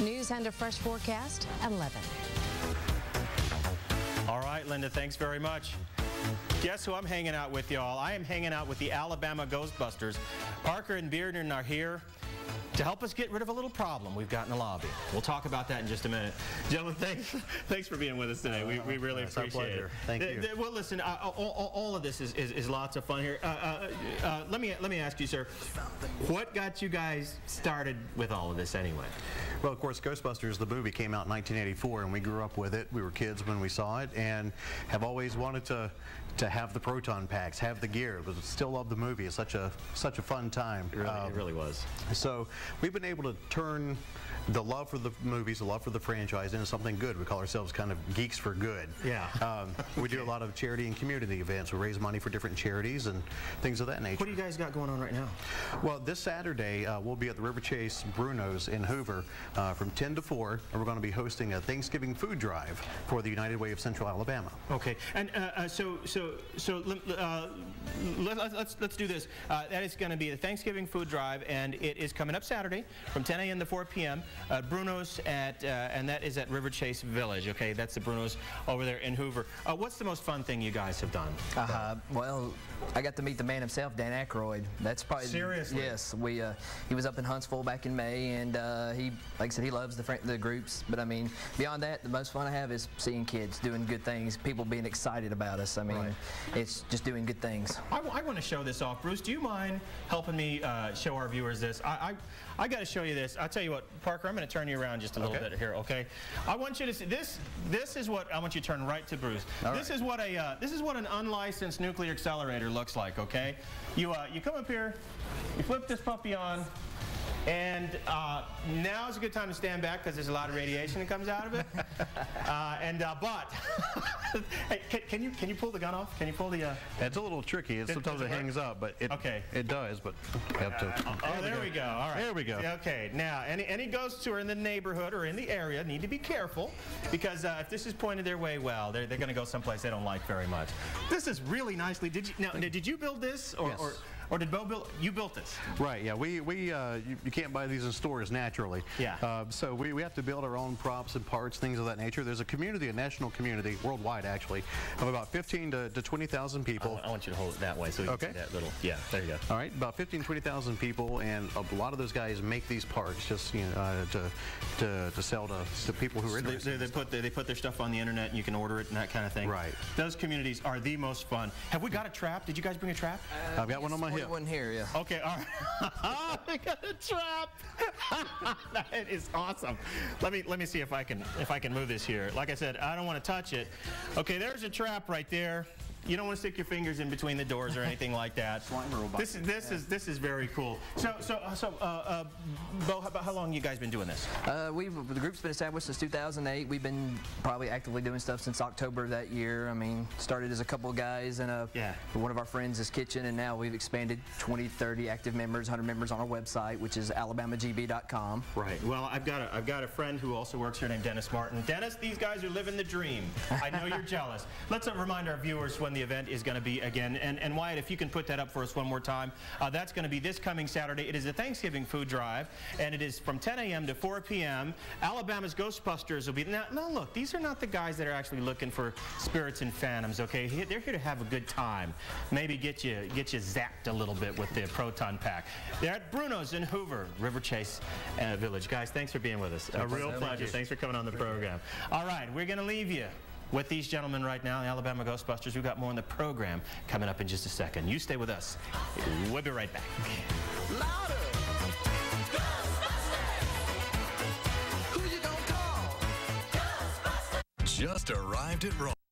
News and a fresh forecast at 11. All right, Linda, thanks very much. Guess who I'm hanging out with, y'all? I am hanging out with the Alabama Ghostbusters. Parker and Bearden are here to help us get rid of a little problem we've got in the lobby. We'll talk about that in just a minute. Gentlemen, thanks, thanks for being with us today. We, we really It's our appreciate pleasure. it. Thank Uh, you. th- Well, listen, uh, all, all- all of this is, is, is lots of fun here. Uh, uh, uh, let, me, let me ask you, sir, what got you guys started with all of this anyway? Well, of course, Ghostbusters, the movie, came out in 1984, and we grew up with it. We were kids when we saw it, and have always wanted to to have the proton packs, have the gear, but still love the movie. It's such a such a fun time. It really, Um, it really was. So we've been able to turn the love for the movies, the love for the franchise, into something good. We call ourselves kind of geeks for good. Yeah. Um, we do a lot of charity and community events. We raise money for different charities and things of that nature. What do you guys got going on right now? Well, this Saturday, uh, we'll be at the Riverchase Bruno's in Hoover uh, from 10 to 4, and we're going to be hosting a Thanksgiving food drive for the United Way of Central Alabama. Okay, and uh, uh, so so so uh, let, us let's let's do this. Uh, that is going to be the Thanksgiving food drive, and it is coming up Saturday from 10 a.m. to 4 p.m. Uh, Bruno's at uh, and that is at Riverchase Village. Okay, that's the Bruno's over there in Hoover. Uh, what's the most fun thing you guys have done? Uh, well, I got to meet the man himself, Dan Aykroyd. That's probably Seriously? Yes, we uh, he was up in Huntsville back in May, and uh, he, like I said, he loves the the groups. But I mean, beyond that, the most fun I have is seeing kids doing good things, people being excited about us. I mean, Right. it's just doing good things. I, want to show this off. Bruce, do you mind helping me uh, show our viewers this? I, I, I got to show you this. I'll tell you what, Parker, I'm going to turn you around just a little Okay. bit here, okay? I want you to see this. This is what I want you to turn right to Bruce. All this right. is what a uh, this is what an unlicensed nuclear accelerator looks like, okay? You uh, you come up here, you flip this puppy on. And uh, now is a good time to stand back because there's a lot of radiation that comes out of it. uh, and uh, but, hey, can, can you can you pull the gun off? Can you pull the? Uh, It's a little tricky. It's, Does- sometimes it it hangs up, but it, Okay. it does. But you have to. Oh, there we go. All right. There we go. Okay. Now, any any ghosts who are in the neighborhood or in the area need to be careful because uh, if this is pointed their way, well, they're, they're going to go someplace they don't like very much. This is really nicely. Did you now? Did you build this or Yes. or, or did Bo build? You built this. Right, yeah, we, we uh, you, you can't buy these in stores naturally. Yeah. Uh, so we, we have to build our own props and parts, things of that nature. There's a community, a national community, worldwide actually, of about 15 to, to 20,000 people. I want you to hold it that way so you Okay. can see that little. Yeah. There you go. All right, about 15, 20,000 people, and a lot of those guys make these parts just you know, uh, to, to, to sell to, to people who are They, interested. they, they put they, they put their stuff on the internet and you can order it and that kind of thing. Right. Those communities are the most fun. Have we got a trap? Did you guys bring a trap? I've got one on my hip. One here, yeah. Okay, all right. I got a trap. that is awesome. Let me let me see if I can if I can move this here. Like I said, I don't want to touch it. Okay, there's a trap right there. You don't want to stick your fingers in between the doors or anything like that. This is this is this is very cool. So so so uh, uh, Bo, how, how long you guys been doing this? Uh, we've the group's been established since 2008. We've been probably actively doing stuff since October of that year. I mean, started as a couple of guys in a Yeah. one of our friends' kitchen, and now we've expanded 20, 30 active members, 100 members on our website, which is alabamagb.com. Right. Well, I've got a I've got a friend who also works here named Dennis Martin. Dennis, these guys are living the dream. I know you're jealous. Let's uh, remind our viewers when the event is going to be again. And and Wyatt, if you can put that up for us one more time, uh, that's going to be this coming Saturday. It is a Thanksgiving food drive, and it is from 10 a.m. to 4 p.m. Alabama's Ghostbusters will be now. Now look, these are not the guys that are actually looking for spirits and phantoms. Okay, they're here to have a good time. Maybe get you get you zapped a little bit with the proton pack. They're at Bruno's in Hoover, Riverchase uh, Village. Guys, thanks for being with us. A real pleasure. Thanks for coming on the program. All right, we're going to leave you with these gentlemen right now, the Alabama Ghostbusters. We've got more on the program coming up in just a second. You stay with us. We'll be right back. Just arrived at Rome.